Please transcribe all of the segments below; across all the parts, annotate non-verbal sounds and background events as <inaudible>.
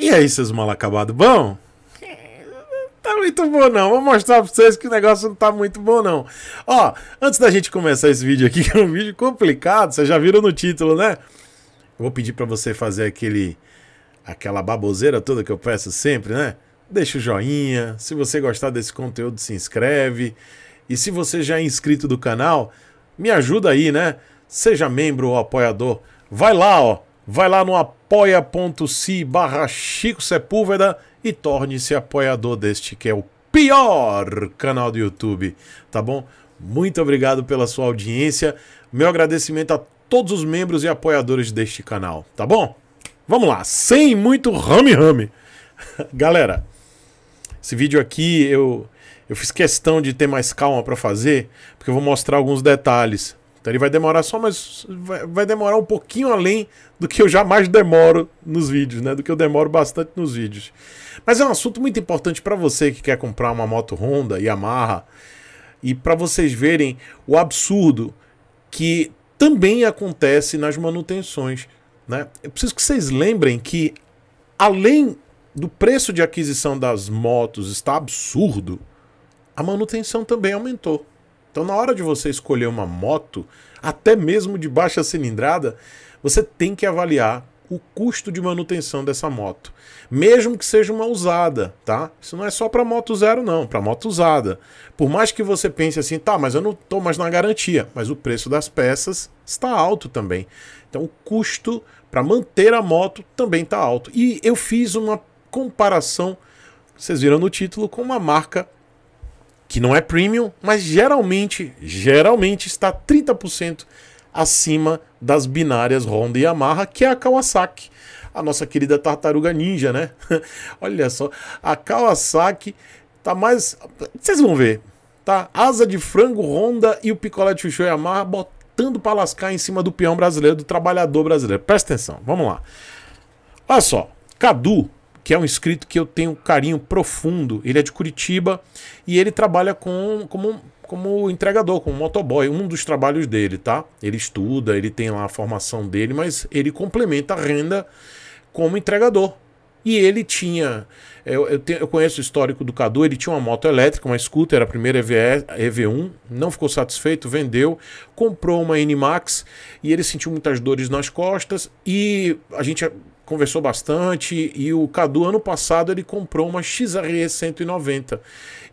E aí, seus mal acabados? Bom? Tá muito bom não. Vou mostrar pra vocês que o negócio não tá muito bom não. Ó, antes da gente começar esse vídeo aqui, <laughs> que é um vídeo complicado, vocês já viram no título, né? Eu vou pedir para você fazer aquele aquela baboseira toda que eu peço sempre, né? Deixa o joinha. Se você gostar desse conteúdo, se inscreve. E se você já é inscrito do canal, me ajuda aí, né? Seja membro ou apoiador. Vai lá, ó vai lá no apoia.se barra Chico Sepúlveda e torne-se apoiador deste que é o pior canal do YouTube, tá bom? Muito obrigado pela sua audiência. Meu agradecimento a todos os membros e apoiadores deste canal, tá bom? Vamos lá, sem muito rame-rame. <laughs> Galera, esse vídeo aqui eu, eu fiz questão de ter mais calma para fazer, porque eu vou mostrar alguns detalhes então ele vai demorar só, mas vai, vai, demorar um pouquinho além do que eu jamais demoro nos vídeos, né? Do que eu demoro bastante nos vídeos. Mas é um assunto muito importante para você que quer comprar uma moto Honda Yamaha e para vocês verem o absurdo que também acontece nas manutenções, né? Eu preciso que vocês lembrem que além do preço de aquisição das motos estar absurdo, a manutenção também aumentou. Então, na hora de você escolher uma moto, até mesmo de baixa cilindrada, você tem que avaliar o custo de manutenção dessa moto, mesmo que seja uma usada, tá? Isso não é só para moto zero não, para moto usada. Por mais que você pense assim, tá, mas eu não estou mais na garantia, mas o preço das peças está alto também. Então o custo para manter a moto também está alto. E eu fiz uma comparação, vocês viram no título, com uma marca que não é premium, mas geralmente, geralmente está 30% acima das binárias Honda e Yamaha, que é a Kawasaki, a nossa querida tartaruga ninja, né? <laughs> Olha só, a Kawasaki tá mais, vocês vão ver, tá? Asa de frango Honda e o picolé de chuchu Yamaha botando para lascar em cima do peão brasileiro, do trabalhador brasileiro. Presta atenção, vamos lá. Olha só, Cadu que é um inscrito que eu tenho um carinho profundo. Ele é de Curitiba e ele trabalha com, como, como entregador, como motoboy, um dos trabalhos dele, tá? Ele estuda, ele tem lá a formação dele, mas ele complementa a renda como entregador. E ele tinha. Eu, eu, eu, conheço o histórico do Cadu, ele tinha uma moto elétrica, uma scooter, a primeira EV, EV1, não ficou satisfeito, vendeu, comprou uma N-Max e ele sentiu muitas dores nas costas. E a gente conversou bastante e o Cadu ano passado ele comprou uma XRE 190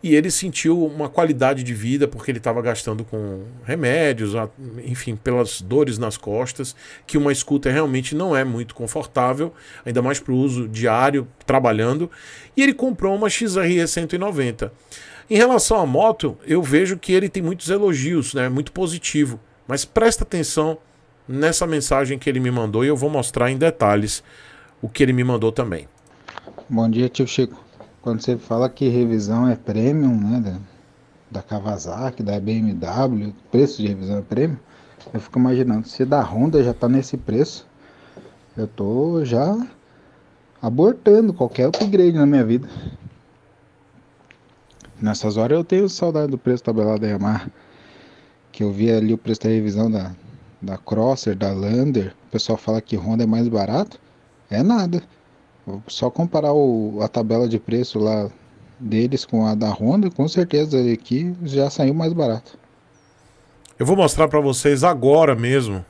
e ele sentiu uma qualidade de vida porque ele estava gastando com remédios, enfim, pelas dores nas costas, que uma scooter realmente não é muito confortável, ainda mais para o uso diário trabalhando, e ele comprou uma XRE 190. Em relação à moto, eu vejo que ele tem muitos elogios, né, muito positivo, mas presta atenção nessa mensagem que ele me mandou e eu vou mostrar em detalhes o que ele me mandou também. Bom dia, tio Chico. Quando você fala que revisão é premium, né, da, da Kawasaki, da BMW, preço de revisão é premium, eu fico imaginando, se da Honda já está nesse preço, eu tô já abortando qualquer upgrade na minha vida. Nessas horas eu tenho saudade do preço tabelado da Yamaha, que eu vi ali o preço da revisão da, da Crosser, da Lander, o pessoal fala que Honda é mais barato, é nada. Só comparar o, a tabela de preço lá deles com a da Honda, com certeza aqui já saiu mais barato. Eu vou mostrar para vocês agora mesmo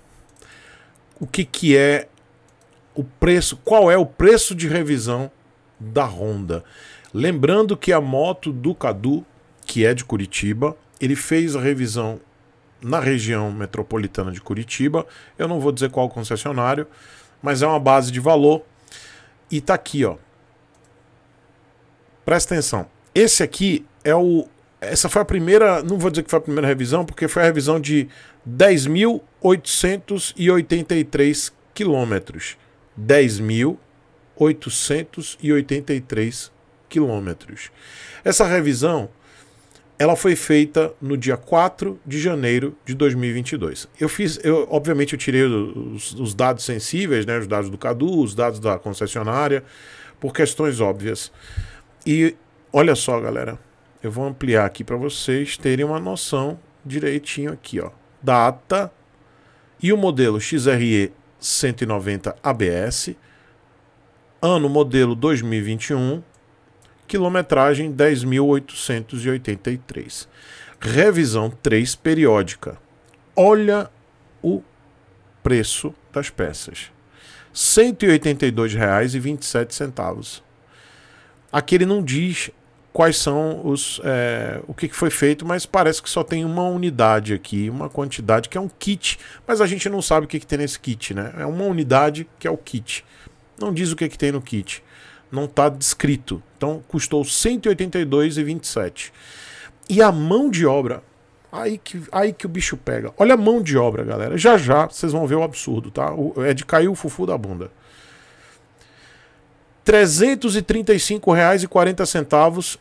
o que, que é o preço, qual é o preço de revisão da Honda. Lembrando que a moto do Cadu, que é de Curitiba, ele fez a revisão na região metropolitana de Curitiba. Eu não vou dizer qual concessionário, mas é uma base de valor. E tá aqui, ó. Presta atenção. Esse aqui é o. Essa foi a primeira. Não vou dizer que foi a primeira revisão, porque foi a revisão de 10.883 quilômetros. 10.883 quilômetros. Essa revisão ela foi feita no dia 4 de janeiro de 2022. Eu fiz, eu, obviamente, eu tirei os, os, dados sensíveis, né, os dados do Cadu, os dados da concessionária, por questões óbvias. E olha só, galera, eu vou ampliar aqui para vocês terem uma noção direitinho aqui, ó. Data e o modelo XRE 190 ABS, Ano modelo 2021, quilometragem 10.883. Revisão 3 periódica. Olha o preço das peças. R$ 182,27. Aqui ele não diz quais são os é, o que foi feito, mas parece que só tem uma unidade aqui, uma quantidade que é um kit, mas a gente não sabe o que, que tem nesse kit, né? É uma unidade que é o kit. Não diz o que, que tem no kit. Não está descrito. Então custou 182,27. E a mão de obra, aí que, aí que o bicho pega. Olha a mão de obra, galera. Já já vocês vão ver o absurdo, tá? O, é de cair o fufu da bunda. R$ 335,40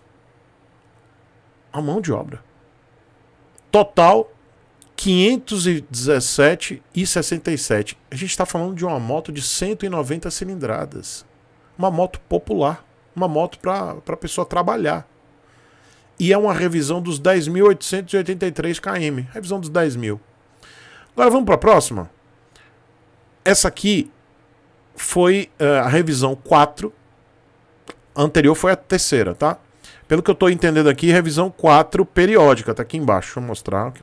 a mão de obra. Total 517,67. A gente está falando de uma moto de 190 cilindradas. Uma moto popular. Uma moto para a pessoa trabalhar. E é uma revisão dos 10.883 km. Revisão dos 10 mil. Agora vamos para a próxima. Essa aqui foi uh, a revisão 4. A anterior foi a terceira, tá? Pelo que eu estou entendendo aqui, revisão 4 periódica. Tá aqui embaixo. Deixa eu mostrar.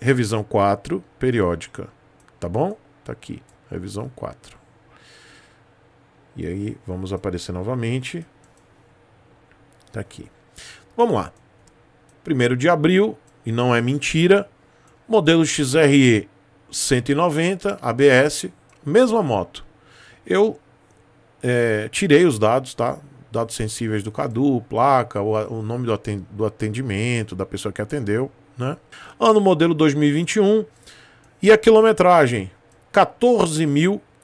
Revisão 4 periódica. Tá bom? Tá aqui. Revisão 4. E aí, vamos aparecer novamente. Tá aqui. Vamos lá. 1 de abril, e não é mentira, modelo XRE 190 ABS, mesma moto. Eu é, tirei os dados, tá? Dados sensíveis do Cadu, placa, o, o nome do atendimento, da pessoa que atendeu, né? Ano modelo 2021 e a quilometragem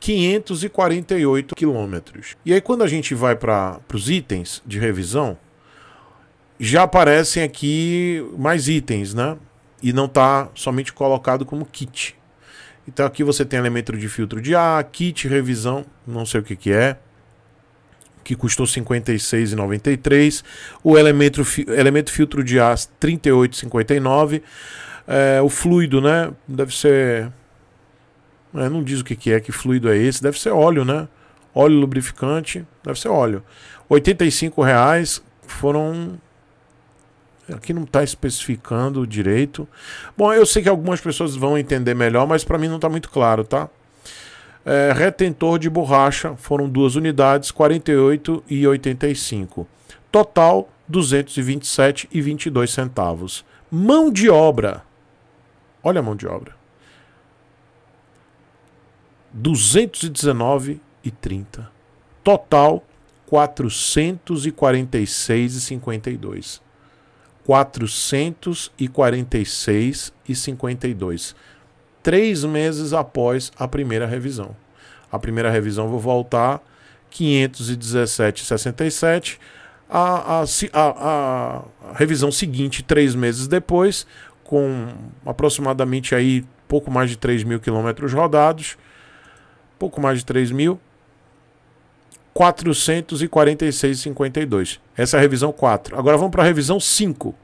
14.548 quilômetros. E aí quando a gente vai para os itens de revisão, já aparecem aqui mais itens, né? E não está somente colocado como kit. Então aqui você tem elemento de filtro de ar, kit revisão, não sei o que, que é, que custou R$ 56,93. O elemento, elemento filtro de ar R$ 38,59. É, o fluido, né? Deve ser. É, não diz o que, que é, que fluido é esse. Deve ser óleo, né? Óleo lubrificante, deve ser óleo. R$ 85,00 foram Aqui não está especificando direito. Bom, eu sei que algumas pessoas vão entender melhor, mas para mim não está muito claro, tá? É, retentor de borracha foram duas unidades, 48 e 85. Total 227 e 22 centavos. Mão de obra. Olha a mão de obra. 219 e 30. Total 446 e 52. 446 e 52. Três meses após a primeira revisão. A primeira revisão vou voltar 517,67. A, a, a, a, revisão seguinte, três meses depois, com aproximadamente aí pouco mais de 3 mil quilômetros rodados, pouco mais de 3 mil, 446,52. Essa é a revisão 4. Agora vamos para a revisão 5.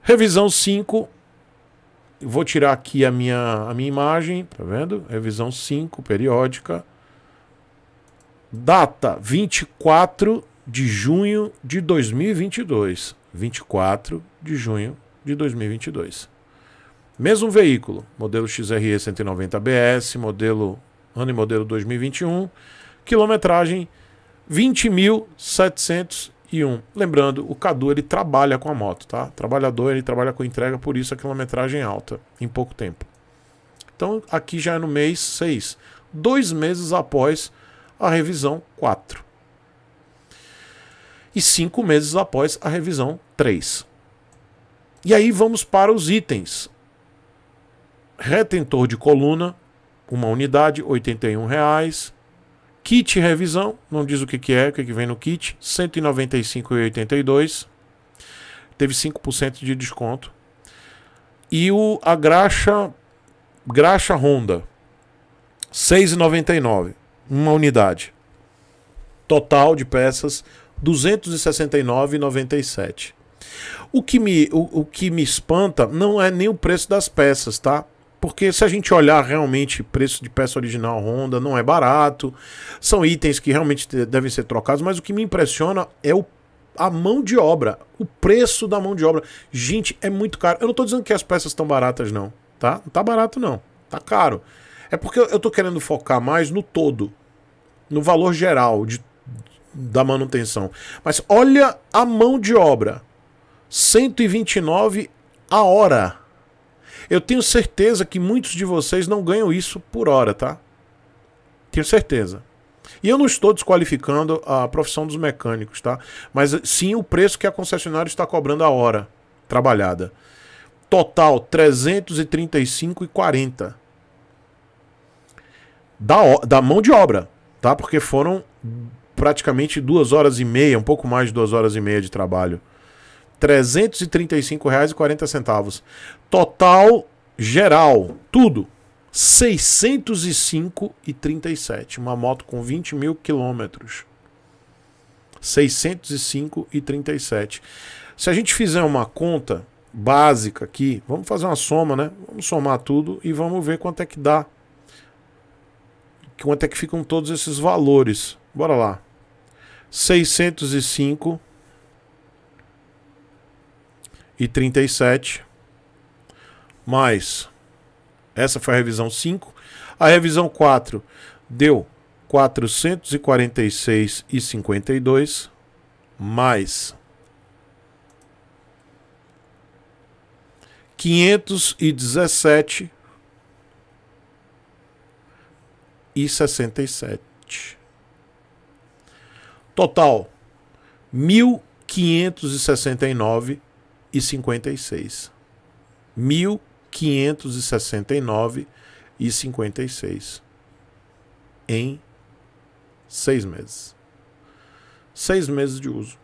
Revisão 5. Vou tirar aqui a minha, a minha imagem, tá vendo? Revisão 5, periódica. Data 24 de junho de 2022. 24 de junho de 2022. Mesmo veículo, modelo XRE 190 ABS, modelo ano e modelo 2021 Quilometragem 20.701. Lembrando, o Cadu ele trabalha com a moto, tá? Trabalhador, ele trabalha com entrega, por isso a quilometragem é alta, em pouco tempo. Então, aqui já é no mês 6, dois meses após a revisão 4. E cinco meses após a revisão 3. E aí vamos para os itens. Retentor de coluna, uma unidade, R$ 81,00. Kit revisão, não diz o que, que é, o que, que vem no kit, R$ 195,82. Teve 5% de desconto. E o, a graxa, graxa Honda, R$ 6,99, uma unidade. Total de peças, R$ 269,97. O que, me, o, o que me espanta não é nem o preço das peças, tá? Porque se a gente olhar realmente preço de peça original Honda, não é barato. São itens que realmente devem ser trocados, mas o que me impressiona é o, a mão de obra, o preço da mão de obra. Gente, é muito caro. Eu não estou dizendo que as peças estão baratas, não. Tá? Não tá barato, não. Tá caro. É porque eu estou querendo focar mais no todo, no valor geral de, da manutenção. Mas olha a mão de obra. 129 a hora. Eu tenho certeza que muitos de vocês não ganham isso por hora, tá? Tenho certeza. E eu não estou desqualificando a profissão dos mecânicos, tá? Mas sim o preço que a concessionária está cobrando a hora trabalhada. Total 335,40 da, da mão de obra, tá? Porque foram praticamente duas horas e meia, um pouco mais de duas horas e meia de trabalho. R$ 335,40. Total geral, tudo, R$ 605,37. Uma moto com 20 mil quilômetros. 605,37. Se a gente fizer uma conta básica aqui, vamos fazer uma soma, né? Vamos somar tudo e vamos ver quanto é que dá. Quanto é que ficam todos esses valores. Bora lá. 605 e 37 mais essa foi a revisão 5. A revisão 4 deu 446 e 52 mais 517 e 67. Total 1569 e 56. 1569 e 56 em seis meses. Seis meses de uso.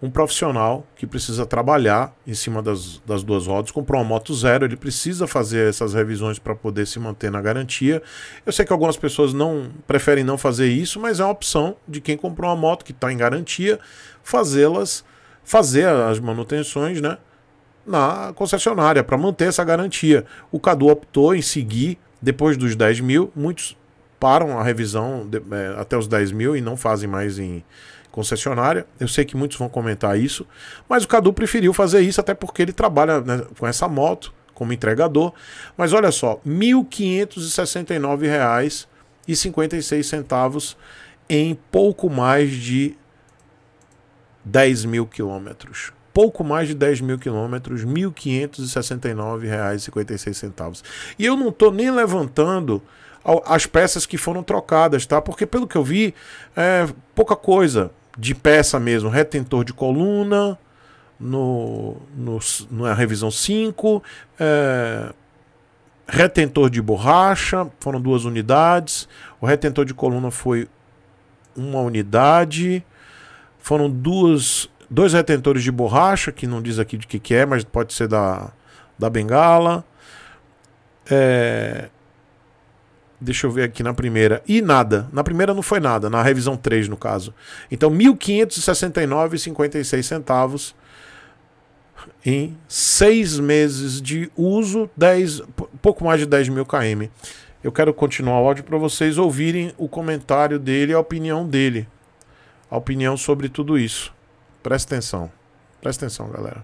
Um profissional que precisa trabalhar em cima das, das duas rodas, comprou uma moto zero, ele precisa fazer essas revisões para poder se manter na garantia. Eu sei que algumas pessoas não preferem não fazer isso, mas é uma opção de quem comprou uma moto que está em garantia, fazê-las, fazer as manutenções, né? na concessionária para manter essa garantia. O Cadu optou em seguir depois dos 10 mil. Muitos param a revisão de, é, até os 10 mil e não fazem mais em concessionária. Eu sei que muitos vão comentar isso, mas o Cadu preferiu fazer isso até porque ele trabalha né, com essa moto como entregador. Mas olha só, R$ 1.569,56 em pouco mais de 10 mil quilômetros pouco mais de 10 mil quilômetros, R$ 1.569,56. E eu não estou nem levantando as peças que foram trocadas, tá? Porque pelo que eu vi, é pouca coisa de peça mesmo. Retentor de coluna no, no, na revisão 5, é, retentor de borracha, foram duas unidades. O retentor de coluna foi uma unidade. Foram duas dois retentores de borracha, que não diz aqui de que, que é, mas pode ser da, da bengala. É... Deixa eu ver aqui na primeira. E nada. Na primeira não foi nada, na revisão 3, no caso. Então, R$ 1.569,56 centavos em seis meses de uso, 10, pouco mais de 10 mil km. Eu quero continuar o áudio para vocês ouvirem o comentário dele, a opinião dele. A opinião sobre tudo isso. Presta atenção. Presta atenção, galera.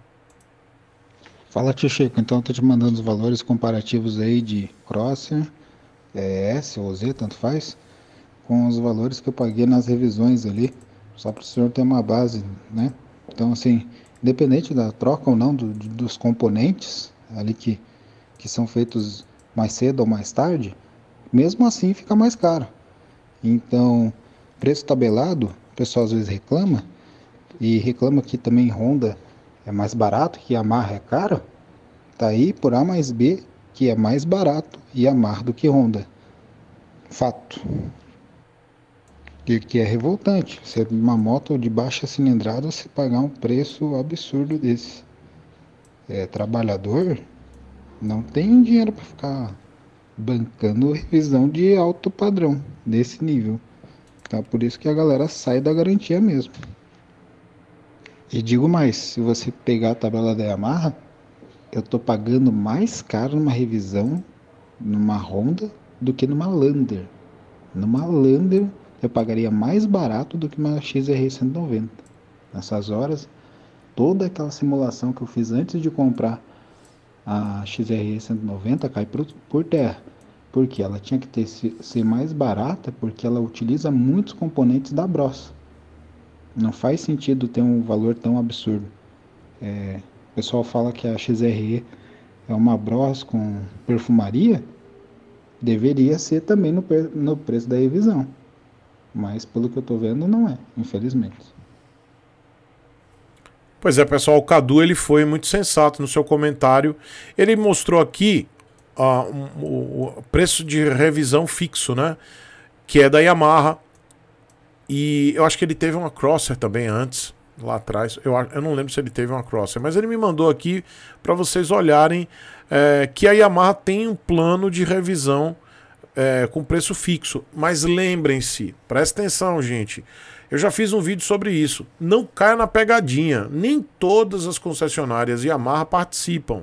Fala, tio Chico. Então, tô te mandando os valores comparativos aí de Crosser, é, S ou Z, tanto faz, com os valores que eu paguei nas revisões ali, só para o senhor ter uma base, né? Então, assim, independente da troca ou não do, dos componentes ali que, que são feitos mais cedo ou mais tarde, mesmo assim fica mais caro. Então, preço tabelado, o pessoal às vezes reclama, e reclama que também Honda é mais barato, que Yamaha é caro, tá aí por A mais B que é mais barato Yamaha do que Honda. Fato. E que é revoltante. Ser uma moto de baixa cilindrada, você pagar um preço absurdo desse. É, trabalhador não tem dinheiro para ficar bancando revisão de alto padrão desse nível. Tá? Por isso que a galera sai da garantia mesmo. E digo mais, se você pegar a tabela da Yamaha, eu estou pagando mais caro numa revisão numa Honda do que numa Lander. Numa Lander eu pagaria mais barato do que uma XR 190. Nessas horas, toda aquela simulação que eu fiz antes de comprar a XR 190 cai por, por terra. Porque ela tinha que ter, ser mais barata porque ela utiliza muitos componentes da Bros. Não faz sentido ter um valor tão absurdo. É, o pessoal fala que a XRE é uma Bros com perfumaria. Deveria ser também no, no preço da revisão. Mas pelo que eu estou vendo, não é, infelizmente. Pois é, pessoal, o Cadu ele foi muito sensato no seu comentário. Ele mostrou aqui uh, um, o preço de revisão fixo, né? Que é da Yamaha. E eu acho que ele teve uma Crosser também antes, lá atrás. Eu, eu não lembro se ele teve uma Crosser, mas ele me mandou aqui para vocês olharem é, que a Yamaha tem um plano de revisão é, com preço fixo. Mas lembrem-se, presta atenção, gente. Eu já fiz um vídeo sobre isso. Não caia na pegadinha. Nem todas as concessionárias Yamaha participam.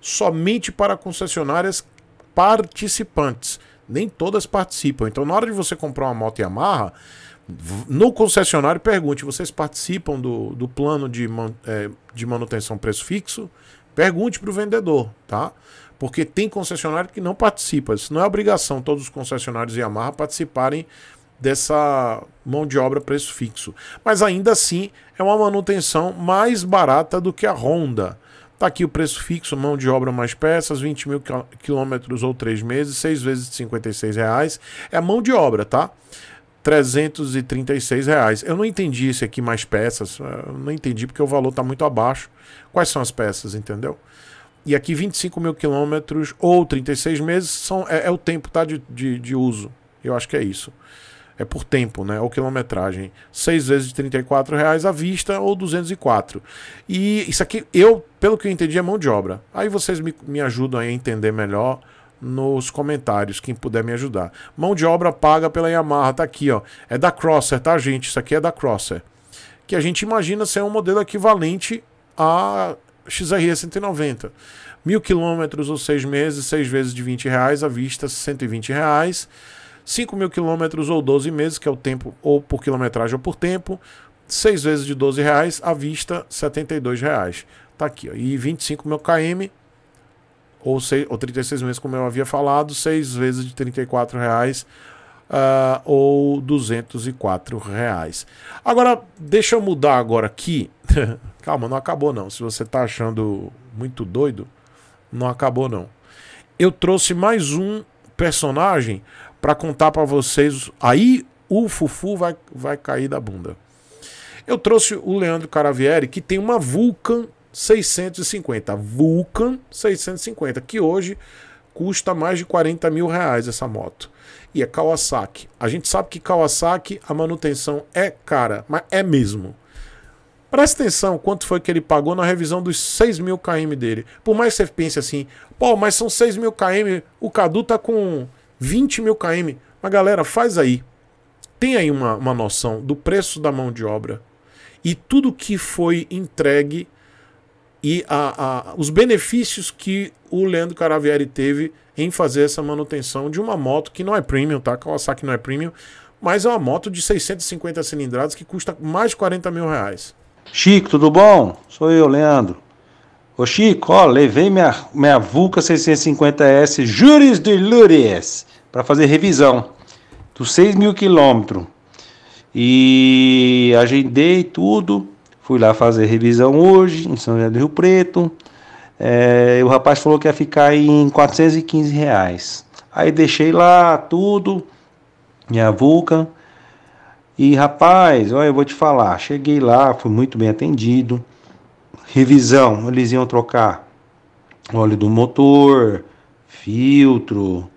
Somente para concessionárias participantes. Nem todas participam. Então, na hora de você comprar uma moto Yamaha, no concessionário pergunte: vocês participam do, do plano de, man, é, de manutenção preço fixo? Pergunte para o vendedor, tá? porque tem concessionário que não participa. Isso não é obrigação todos os concessionários Yamaha participarem dessa mão de obra preço fixo. Mas ainda assim é uma manutenção mais barata do que a Honda. Tá aqui o preço fixo, mão de obra mais peças, 20 mil quilômetros ou 3 meses, 6 vezes de 56 reais. É a mão de obra, tá? 336 reais. Eu não entendi esse aqui mais peças, eu não entendi porque o valor está muito abaixo. Quais são as peças, entendeu? E aqui 25 mil quilômetros ou 36 meses são, é, é o tempo tá, de, de, de, uso. Eu acho que é isso. É por tempo, né? Ou quilometragem. 6 vezes de 34 reais à vista ou 204. E isso aqui, eu, pelo que eu entendi, é mão de obra. Aí vocês me, me ajudam a entender melhor nos comentários, quem puder me ajudar. Mão de obra paga pela Yamaha, tá aqui, ó. É da Crosser, tá, gente? Isso aqui é da Crosser. Que a gente imagina ser um modelo equivalente a XRE 190. Mil quilômetros ou seis meses, seis vezes de 20 reais, à vista 120 reais. 5 mil quilômetros ou 12 meses, que é o tempo ou por quilometragem ou por tempo. 6 vezes de 12 reais, à vista 72 reais. Tá aqui, ó. E 25 mil km, ou, 6, ou 36 meses, como eu havia falado, 6 vezes de 34 reais, uh, ou 204 reais. Agora, deixa eu mudar agora aqui <laughs> Calma, não acabou não. Se você tá achando muito doido, não acabou não. Eu trouxe mais um personagem para contar para vocês. Aí o Fufu vai, vai cair da bunda. Eu trouxe o Leandro Caravieri, que tem uma Vulcan 650. Vulcan 650, que hoje custa mais de 40 mil reais essa moto. E é Kawasaki. A gente sabe que Kawasaki a manutenção é cara, mas é mesmo. Presta atenção quanto foi que ele pagou na revisão dos 6 mil km dele. Por mais que você pense assim, pô, mas são 6 mil km, o Cadu tá com 20 mil km. Mas galera, faz aí. Tem aí uma, uma noção do preço da mão de obra e tudo que foi entregue e a, a, os benefícios que o Leandro Caravieri teve em fazer essa manutenção de uma moto que não é premium, tá? Kawasaki não é premium, mas é uma moto de 650 cilindradas que custa mais de 40 mil reais. Chico, tudo bom? Sou eu, Leandro. Ô Chico, ó, levei minha, minha Vulca 650S Juris de Lourdes para fazer revisão dos 6 mil quilômetros. E agendei tudo. Fui lá fazer revisão hoje em São José do Rio Preto. É, o rapaz falou que ia ficar em 415 reais. Aí deixei lá tudo, minha Vulcan. E rapaz, olha, eu vou te falar, cheguei lá, fui muito bem atendido. Revisão, eles iam trocar óleo do motor, filtro,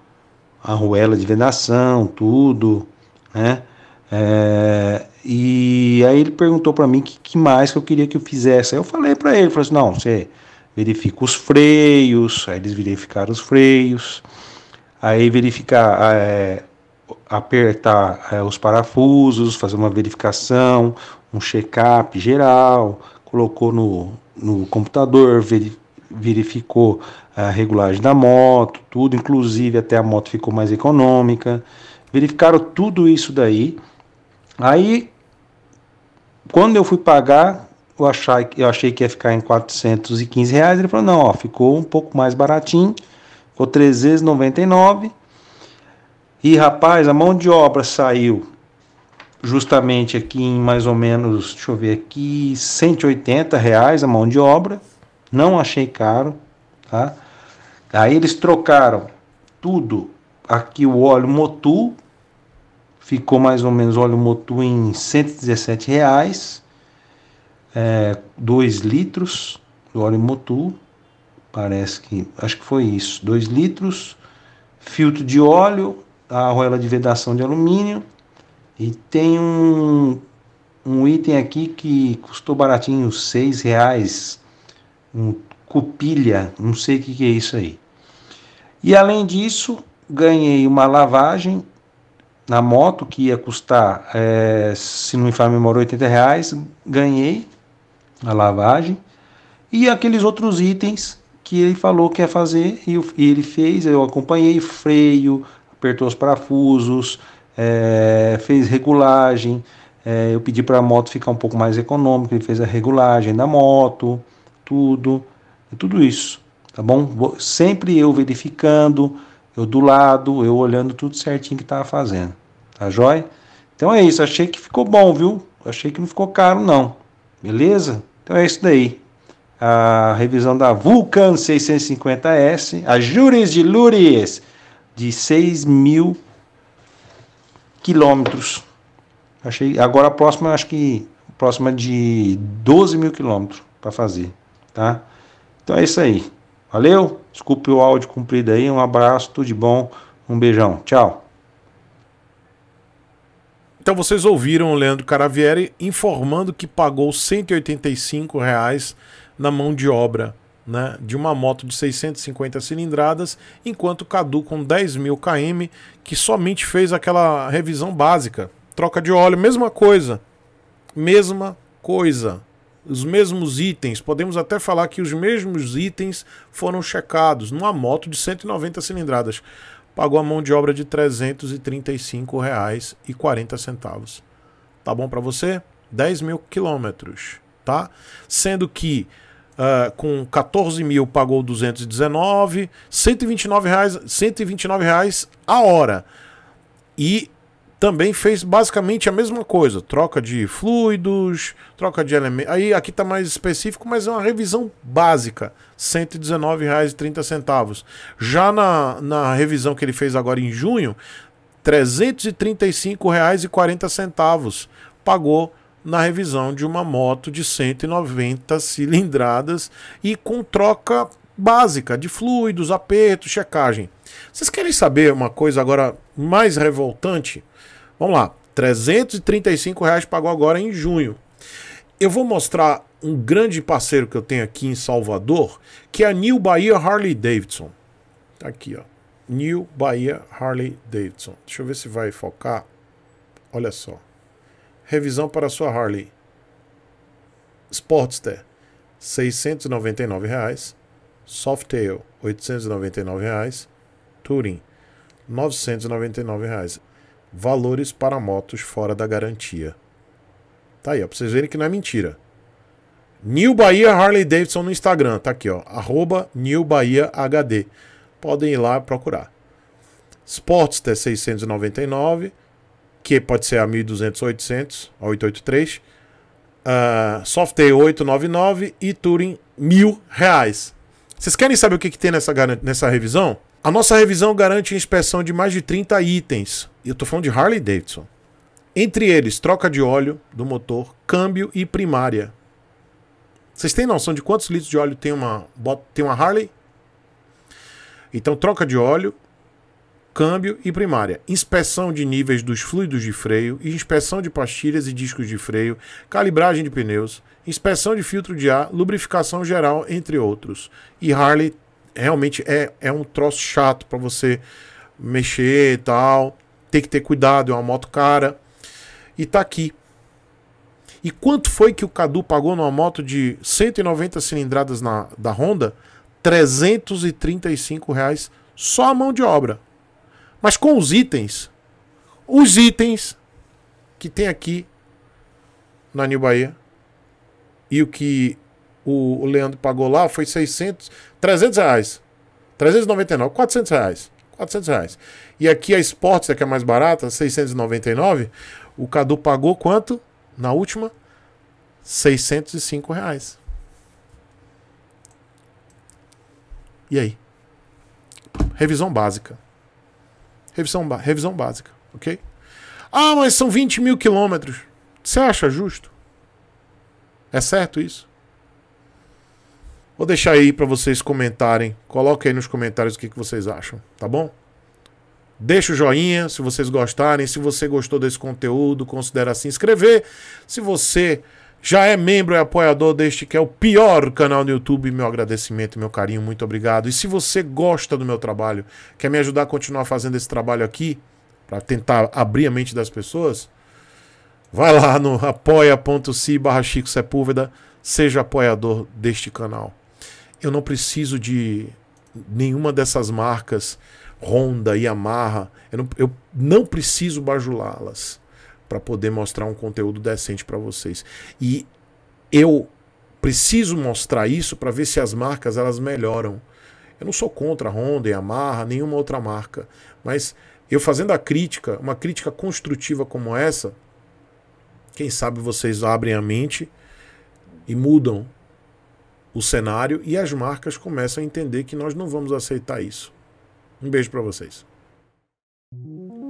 arruela de vedação, tudo, né? É, e aí ele perguntou para mim que, que, mais que eu queria que eu fizesse. Aí eu falei para ele, falei assim, não, você verifica os freios, aí eles verificaram os freios, aí verificar é, apertar é, os parafusos, fazer uma verificação, um check-up geral, colocou no, no computador, verificou a regulagem da moto, tudo, inclusive até a moto ficou mais econômica. Verificaram tudo isso daí. Aí, quando eu fui pagar, eu achei, eu achei que ia ficar em 415 reais. Ele falou: não, ó, ficou um pouco mais baratinho, ficou 399. E rapaz, a mão de obra saiu justamente aqui em mais ou menos, deixa eu ver aqui, 180 reais a mão de obra. Não achei caro, tá? Aí eles trocaram tudo. Aqui o óleo Motu ficou mais ou menos óleo Motu em 117 reais, 2 é, litros do óleo Motu, parece que, acho que foi isso, 2 litros, filtro de óleo, a arruela de vedação de alumínio, e tem um, um item aqui que custou baratinho, seis reais, um cupilha, não sei o que, que é isso aí. E além disso, ganhei uma lavagem na moto que ia custar, é, se não me falha a memória, 80 reais. Ganhei a lavagem e aqueles outros itens que ele falou que ia fazer e, ele fez. Eu acompanhei freio, apertou os parafusos, é, fez regulagem. É, eu pedi para a moto ficar um pouco mais econômica, ele fez a regulagem da moto, tudo, tudo isso, tá bom? Sempre eu verificando, eu do lado, eu olhando tudo certinho que estava fazendo, tá jóia? Então é isso, achei que ficou bom, viu? Achei que não ficou caro não, beleza? Então é isso daí. A revisão da Vulcan 650S, a Juris de Lures de 6 mil quilômetros. Achei, agora a próxima, acho que próxima de 12 mil quilômetros para fazer, tá? Então é isso aí. Valeu? Desculpe o áudio comprido aí. Um abraço, tudo de bom. Um beijão. Tchau. Então vocês ouviram o Leandro Caravieri informando que pagou 185 reais na mão de obra né, de uma moto de 650 cilindradas, enquanto Cadu com 10 mil km, que somente fez aquela revisão básica, troca de óleo, mesma coisa, mesma coisa, os mesmos itens, podemos até falar que os mesmos itens foram checados numa moto de 190 cilindradas, pagou a mão de obra de R$ 335,40. Tá bom para você? 10 mil quilômetros, tá? Sendo que Uh, com 14 mil pagou 219, 129 reais, 129 reais a hora. E também fez basicamente a mesma coisa, troca de fluidos, troca de elementos. Aí aqui está mais específico, mas é uma revisão básica, R$ 119,30. Já na, na revisão que ele fez agora em junho, R$ 335,40 pagou na revisão de uma moto de 190 cilindradas e com troca básica de fluidos, aperto, checagem. Vocês querem saber uma coisa agora mais revoltante? Vamos lá, 335 reais pagou agora em junho. Eu vou mostrar um grande parceiro que eu tenho aqui em Salvador, que é a New Bahia Harley Davidson. Tá aqui, ó. New Bahia Harley Davidson. Deixa eu ver se vai focar. Olha só. Revisão para sua Harley. Sportster, R$ 699. Softail, R$ 899. Touring, R$ 999. Valores para motos fora da garantia. Tá aí, ó, pra vocês verem que não é mentira. New Bahia Harley Davidson no Instagram, tá aqui, ó, arroba New Bahia HD. Podem ir lá procurar. Sportster 699, que pode ser a 1200, 800, a 883. Uh, Softail 899 e Touring mil reais. Vocês querem saber o que, que tem nessa, nessa revisão? A nossa revisão garante inspeção de mais de 30 itens. E eu tô falando de Harley Davidson. Entre eles, troca de óleo do motor, câmbio e primária. Vocês têm noção de quantos litros de óleo tem uma, tem uma Harley? Então, troca de óleo, câmbio e primária, inspeção de níveis dos fluidos de freio, inspeção de pastilhas e discos de freio, calibragem de pneus, inspeção de filtro de ar, lubrificação geral, entre outros. E Harley realmente é, é um troço chato para você mexer e tal, tem que ter cuidado, é uma moto cara. E tá aqui. E quanto foi que o Cadu pagou numa moto de 190 cilindradas na, da Honda? 335 reais só a mão de obra. Mas com os itens, os itens que tem aqui na New Bahia e o que o, Leandro pagou lá foi 600, 300 reais. 399, 400 reais. 400 reais. E aqui a Sports, que é mais barata, 699. O Cadu pagou quanto? Na última? 605 reais. E aí? Revisão básica. Revisão, revisão básica, ok? Ah, mas são 20 mil quilômetros. Você acha justo? É certo isso? Vou deixar aí para vocês comentarem. Coloque aí nos comentários o que, que vocês acham, tá bom? Deixa o joinha se vocês gostarem. Se você gostou desse conteúdo, considere se inscrever. Se você já é membro e apoiador deste que é o pior canal do YouTube, meu agradecimento, meu carinho, muito obrigado. E se você gosta do meu trabalho, quer me ajudar a continuar fazendo esse trabalho aqui, para tentar abrir a mente das pessoas, vai lá no apoia.se barra Chico Sepúlveda, seja apoiador deste canal. Eu não preciso de nenhuma dessas marcas, Honda, Yamaha, eu não, eu não preciso bajulá-las para poder mostrar um conteúdo decente para vocês. E eu preciso mostrar isso para ver se as marcas elas melhoram. Eu não sou contra a Honda, Yamaha, nenhuma outra marca, mas eu fazendo a crítica, uma crítica construtiva como essa, quem sabe vocês abrem a mente e mudam o cenário e as marcas começam a entender que nós não vamos aceitar isso. Um beijo para vocês.